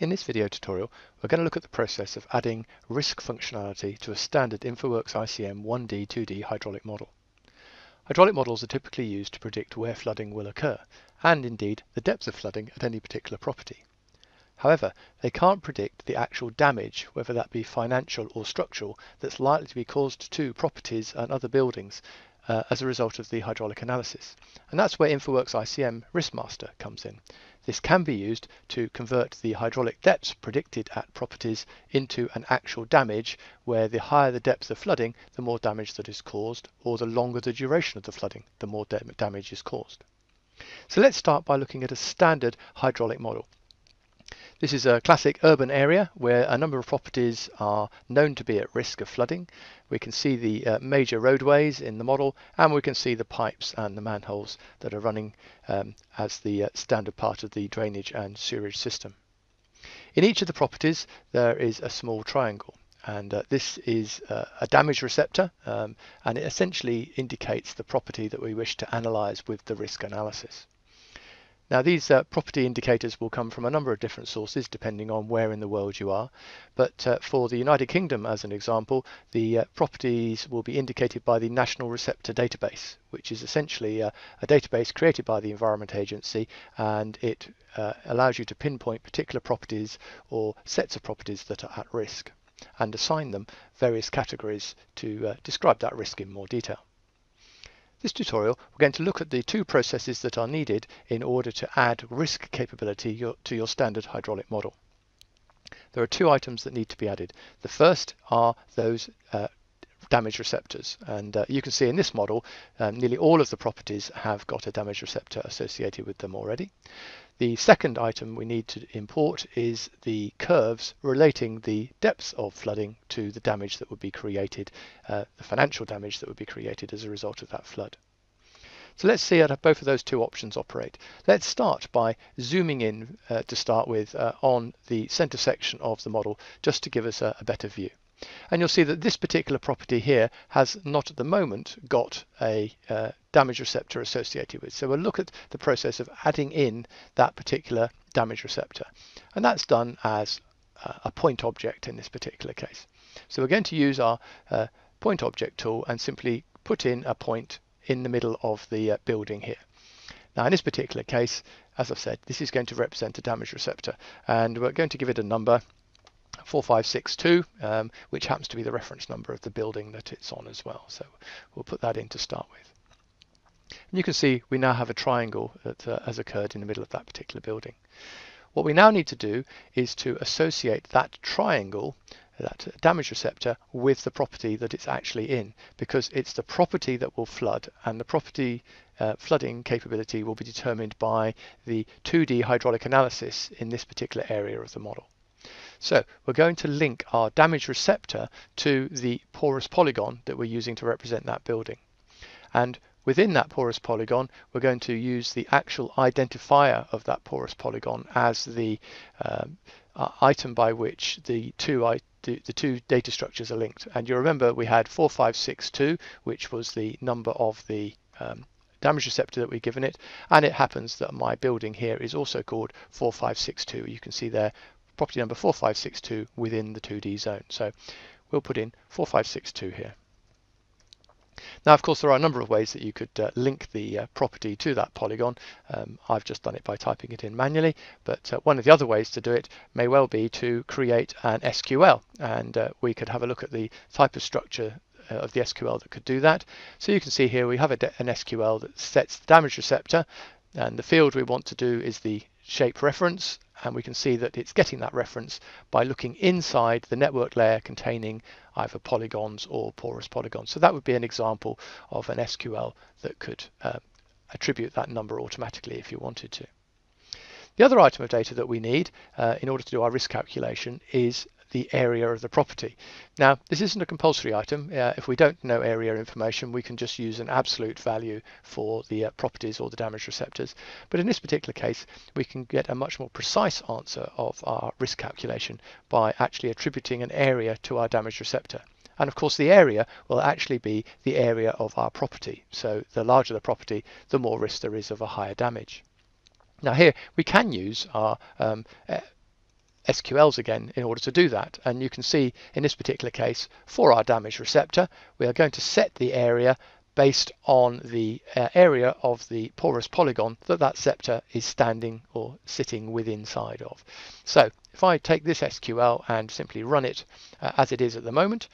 In this video tutorial, we're going to look at the process of adding risk functionality to a standard InfoWorks ICM 1D 2D hydraulic model. Hydraulic models are typically used to predict where flooding will occur, and indeed the depth of flooding at any particular property. However, they can't predict the actual damage, whether that be financial or structural, that's likely to be caused to properties and other buildings uh, as a result of the hydraulic analysis. And that's where InfoWorks ICM RiskMaster comes in. This can be used to convert the hydraulic depths predicted at properties into an actual damage where the higher the depth of flooding, the more damage that is caused, or the longer the duration of the flooding, the more damage is caused. So let's start by looking at a standard hydraulic model. This is a classic urban area where a number of properties are known to be at risk of flooding. We can see the uh, major roadways in the model and we can see the pipes and the manholes that are running um, as the uh, standard part of the drainage and sewerage system. In each of the properties there is a small triangle and uh, this is uh, a damage receptor um, and it essentially indicates the property that we wish to analyze with the risk analysis. Now these uh, property indicators will come from a number of different sources depending on where in the world you are. But uh, for the United Kingdom as an example, the uh, properties will be indicated by the National Receptor Database, which is essentially a, a database created by the Environment Agency and it uh, allows you to pinpoint particular properties or sets of properties that are at risk and assign them various categories to uh, describe that risk in more detail. This tutorial, we're going to look at the two processes that are needed in order to add risk capability to your standard hydraulic model. There are two items that need to be added. The first are those uh, damage receptors and uh, you can see in this model um, nearly all of the properties have got a damage receptor associated with them already. The second item we need to import is the curves relating the depths of flooding to the damage that would be created, uh, the financial damage that would be created as a result of that flood. So let's see how both of those two options operate. Let's start by zooming in uh, to start with uh, on the center section of the model just to give us a, a better view. And you'll see that this particular property here has not at the moment got a uh, damage receptor associated with. So we'll look at the process of adding in that particular damage receptor. And that's done as uh, a point object in this particular case. So we're going to use our uh, point object tool and simply put in a point in the middle of the uh, building here. Now in this particular case, as I've said, this is going to represent a damage receptor and we're going to give it a number 4562, um, which happens to be the reference number of the building that it's on as well. So we'll put that in to start with. And you can see we now have a triangle that uh, has occurred in the middle of that particular building. What we now need to do is to associate that triangle, that damage receptor, with the property that it's actually in, because it's the property that will flood, and the property uh, flooding capability will be determined by the 2D hydraulic analysis in this particular area of the model. So we're going to link our damage receptor to the porous polygon that we're using to represent that building. And Within that porous polygon, we're going to use the actual identifier of that porous polygon as the um, uh, item by which the two the two data structures are linked. And you remember we had 4562, which was the number of the um, damage receptor that we've given it. And it happens that my building here is also called 4562. You can see there property number 4562 within the 2D zone. So we'll put in 4562 here. Now, of course, there are a number of ways that you could uh, link the uh, property to that polygon. Um, I've just done it by typing it in manually, but uh, one of the other ways to do it may well be to create an SQL, and uh, we could have a look at the type of structure uh, of the SQL that could do that. So you can see here we have an SQL that sets the damage receptor, and the field we want to do is the shape reference, and we can see that it's getting that reference by looking inside the network layer containing either polygons or porous polygons. So that would be an example of an SQL that could uh, attribute that number automatically if you wanted to. The other item of data that we need uh, in order to do our risk calculation is the area of the property. Now, this isn't a compulsory item. Uh, if we don't know area information, we can just use an absolute value for the uh, properties or the damage receptors. But in this particular case, we can get a much more precise answer of our risk calculation by actually attributing an area to our damage receptor. And of course, the area will actually be the area of our property. So the larger the property, the more risk there is of a higher damage. Now here we can use our um, SQLs again in order to do that. And you can see in this particular case, for our damage receptor, we are going to set the area based on the uh, area of the porous polygon that that receptor is standing or sitting within side of. So if I take this SQL and simply run it uh, as it is at the moment,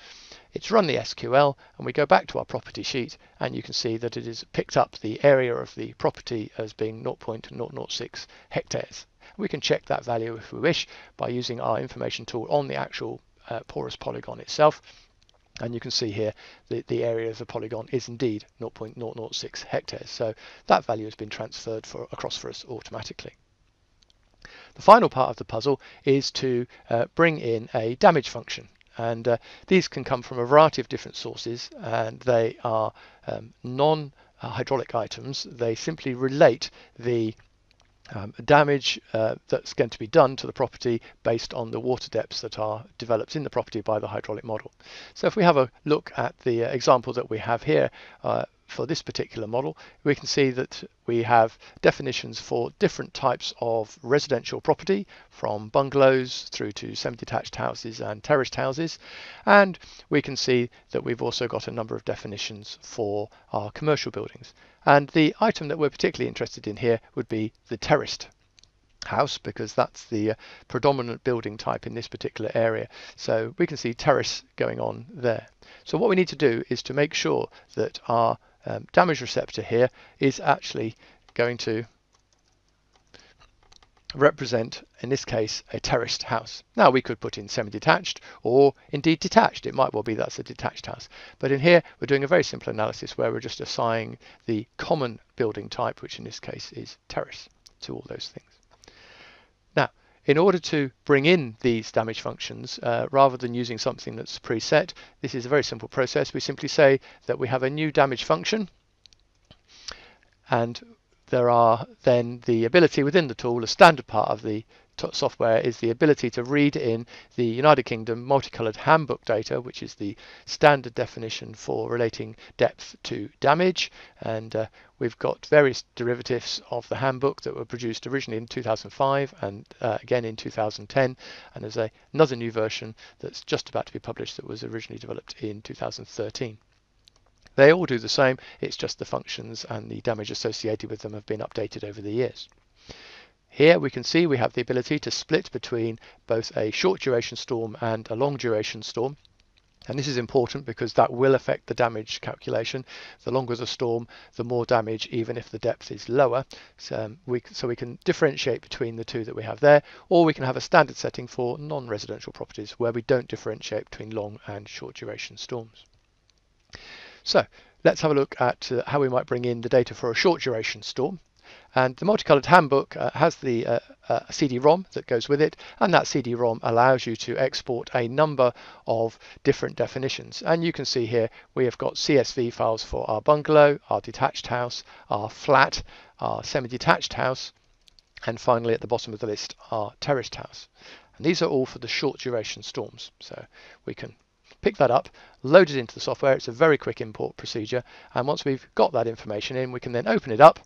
it's run the SQL and we go back to our property sheet and you can see that it has picked up the area of the property as being 0.006 hectares. We can check that value if we wish by using our information tool on the actual uh, porous polygon itself and you can see here that the area of the polygon is indeed 0.006 hectares. So that value has been transferred for, across for us automatically. The final part of the puzzle is to uh, bring in a damage function. And uh, these can come from a variety of different sources and they are um, non-hydraulic items. They simply relate the um, damage uh, that's going to be done to the property based on the water depths that are developed in the property by the hydraulic model. So if we have a look at the uh, example that we have here, uh, for this particular model, we can see that we have definitions for different types of residential property from bungalows through to semi-detached houses and terraced houses. And we can see that we've also got a number of definitions for our commercial buildings. And the item that we're particularly interested in here would be the terraced house because that's the uh, predominant building type in this particular area. So we can see terrace going on there. So what we need to do is to make sure that our um, damage receptor here is actually going to represent, in this case, a terraced house. Now we could put in semi-detached or indeed detached. It might well be that's a detached house. But in here, we're doing a very simple analysis where we're just assigning the common building type, which in this case is terrace, to all those things. In order to bring in these damage functions, uh, rather than using something that's preset, this is a very simple process. We simply say that we have a new damage function and there are then the ability within the tool, a standard part of the software is the ability to read in the United Kingdom multicolored handbook data, which is the standard definition for relating depth to damage. And uh, we've got various derivatives of the handbook that were produced originally in 2005 and uh, again in 2010. And there's a, another new version that's just about to be published that was originally developed in 2013. They all do the same, it's just the functions and the damage associated with them have been updated over the years. Here we can see we have the ability to split between both a short duration storm and a long duration storm. And this is important because that will affect the damage calculation. The longer the storm, the more damage, even if the depth is lower. So, um, we, so we can differentiate between the two that we have there, or we can have a standard setting for non-residential properties where we don't differentiate between long and short duration storms. So let's have a look at uh, how we might bring in the data for a short duration storm. And the multicolored handbook uh, has the uh, uh, CD-ROM that goes with it, and that CD-ROM allows you to export a number of different definitions. And you can see here we have got CSV files for our bungalow, our detached house, our flat, our semi-detached house, and finally at the bottom of the list our terraced house. And these are all for the short duration storms. So we can pick that up, load it into the software. It's a very quick import procedure. And once we've got that information in, we can then open it up.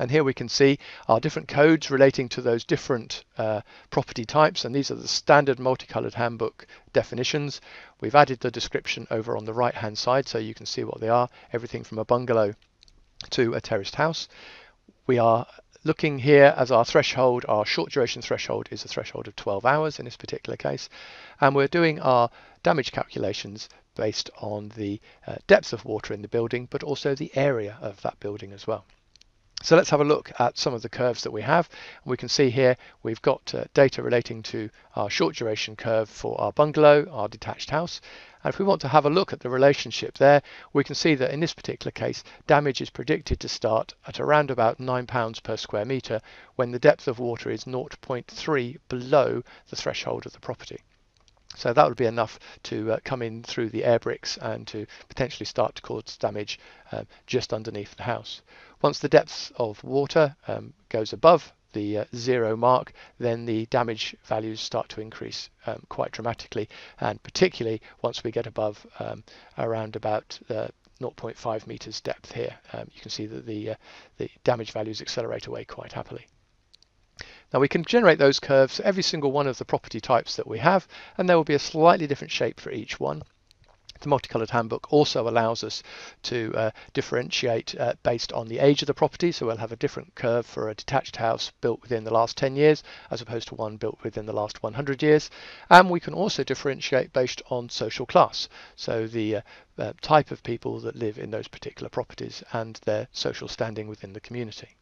And here we can see our different codes relating to those different uh, property types. And these are the standard multicolored handbook definitions. We've added the description over on the right hand side so you can see what they are. Everything from a bungalow to a terraced house. We are looking here as our threshold, our short duration threshold is a threshold of 12 hours in this particular case. And we're doing our damage calculations based on the uh, depth of water in the building, but also the area of that building as well. So let's have a look at some of the curves that we have. We can see here we've got uh, data relating to our short duration curve for our bungalow, our detached house. And if we want to have a look at the relationship there, we can see that in this particular case, damage is predicted to start at around about nine pounds per square metre when the depth of water is 0.3 below the threshold of the property. So that would be enough to uh, come in through the air bricks and to potentially start to cause damage uh, just underneath the house. Once the depth of water um, goes above the uh, zero mark, then the damage values start to increase um, quite dramatically, and particularly once we get above um, around about uh, 0.5 meters depth here, um, you can see that the uh, the damage values accelerate away quite happily. Now we can generate those curves for every single one of the property types that we have, and there will be a slightly different shape for each one. The multicolored handbook also allows us to uh, differentiate uh, based on the age of the property. So we'll have a different curve for a detached house built within the last 10 years as opposed to one built within the last 100 years. And we can also differentiate based on social class. So the uh, uh type of people that live in those particular properties and their social standing within the community.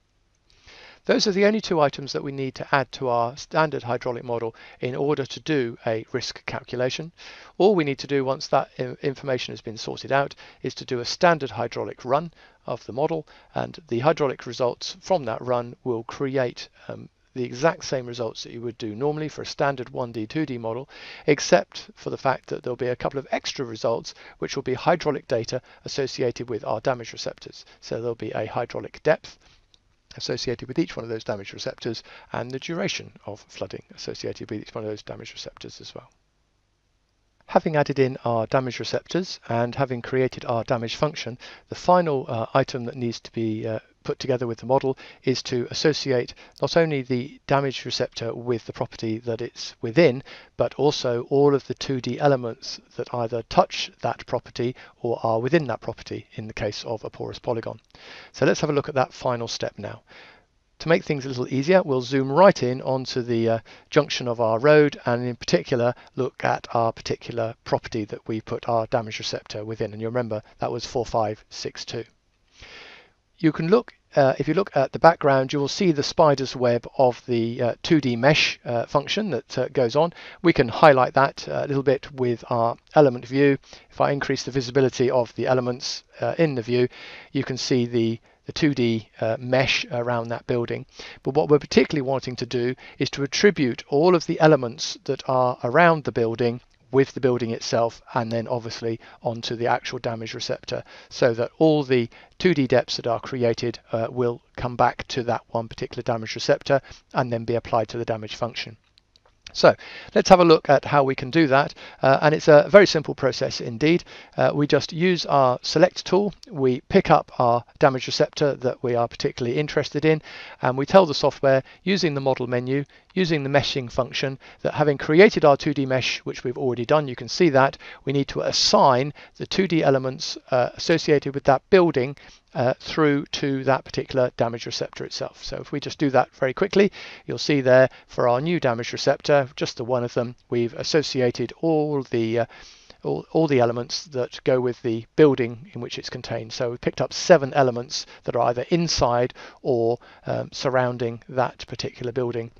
Those are the only two items that we need to add to our standard hydraulic model in order to do a risk calculation. All we need to do once that information has been sorted out is to do a standard hydraulic run of the model and the hydraulic results from that run will create um, the exact same results that you would do normally for a standard 1D, 2D model, except for the fact that there'll be a couple of extra results, which will be hydraulic data associated with our damage receptors. So there'll be a hydraulic depth, associated with each one of those damage receptors and the duration of flooding associated with each one of those damage receptors as well. Having added in our damage receptors and having created our damage function, the final uh, item that needs to be uh, put together with the model is to associate not only the damage receptor with the property that it's within, but also all of the 2D elements that either touch that property or are within that property in the case of a porous polygon. So let's have a look at that final step now. To make things a little easier, we'll zoom right in onto the uh, junction of our road and in particular look at our particular property that we put our damage receptor within. And you'll remember that was 4562 you can look, uh, if you look at the background, you will see the spider's web of the uh, 2D mesh uh, function that uh, goes on. We can highlight that uh, a little bit with our element view. If I increase the visibility of the elements uh, in the view, you can see the the 2D mesh around that building. But what we're particularly wanting to do is to attribute all of the elements that are around the building with the building itself and then obviously onto the actual damage receptor so that all the 2D depths that are created uh, will come back to that one particular damage receptor and then be applied to the damage function. So let's have a look at how we can do that. Uh, and it's a very simple process indeed. Uh, we just use our select tool. We pick up our damage receptor that we are particularly interested in. And we tell the software using the model menu, using the meshing function that having created our 2D mesh, which we've already done, you can see that we need to assign the 2D elements uh, associated with that building uh, through to that particular damage receptor itself. So if we just do that very quickly, you'll see there for our new damage receptor, just the one of them, we've associated all the uh, all, all, the elements that go with the building in which it's contained. So we've picked up seven elements that are either inside or um, surrounding that particular building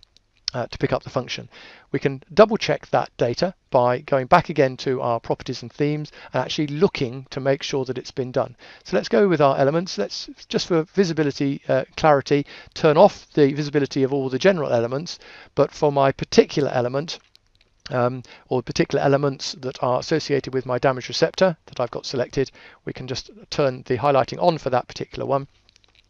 uh, to pick up the function. We can double check that data by going back again to our properties and themes and actually looking to make sure that it's been done. So let's go with our elements. Let's just for visibility uh, clarity turn off the visibility of all the general elements but for my particular element um, or particular elements that are associated with my damage receptor that I've got selected we can just turn the highlighting on for that particular one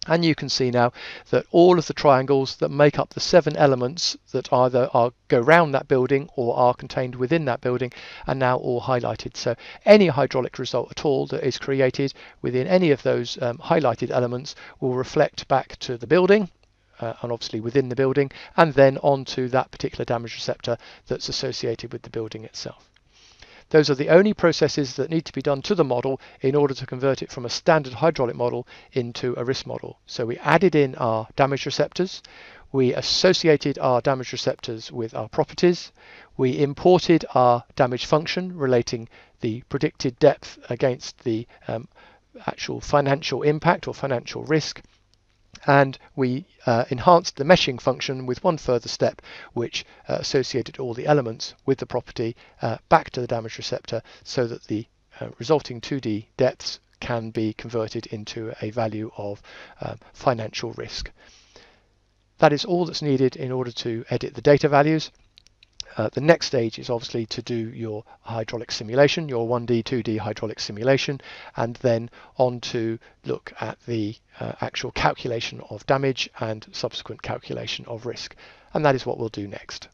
and you can see now that all of the triangles that make up the seven elements that either are go round that building or are contained within that building are now all highlighted. So any hydraulic result at all that is created within any of those um, highlighted elements will reflect back to the building uh, and obviously within the building and then onto that particular damage receptor that's associated with the building itself. Those are the only processes that need to be done to the model in order to convert it from a standard hydraulic model into a risk model. So we added in our damage receptors, we associated our damage receptors with our properties, we imported our damage function relating the predicted depth against the um, actual financial impact or financial risk, and we uh, enhanced the meshing function with one further step which uh, associated all the elements with the property uh, back to the damage receptor so that the uh, resulting 2D depths can be converted into a value of um, financial risk. That is all that's needed in order to edit the data values. Uh, the next stage is obviously to do your hydraulic simulation, your 1D, 2D hydraulic simulation, and then on to look at the uh, actual calculation of damage and subsequent calculation of risk. And that is what we'll do next.